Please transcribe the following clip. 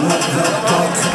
What the fuck?